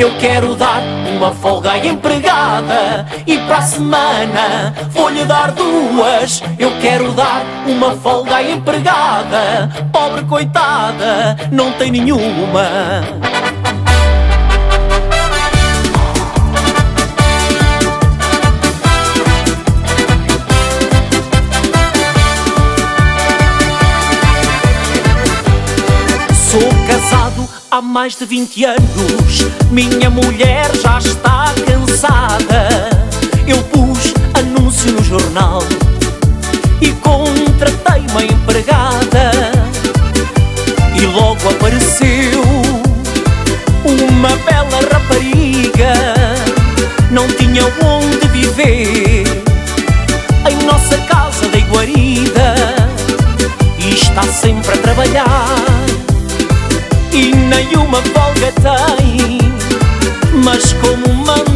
Eu quero dar uma folga à empregada e para a semana vou-lhe dar duas. Eu quero dar uma folga à empregada, pobre coitada, não tem nenhuma. Há mais de 20 anos. Minha mulher já está cansada. Eu pus anúncio no jornal e contratei uma empregada. E logo apareceu uma bela rapariga. Não tinha onde viver em nossa casa da guarida. E está sempre a trabalhar nenhuma folga tem. Mas como manda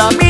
amigos.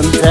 and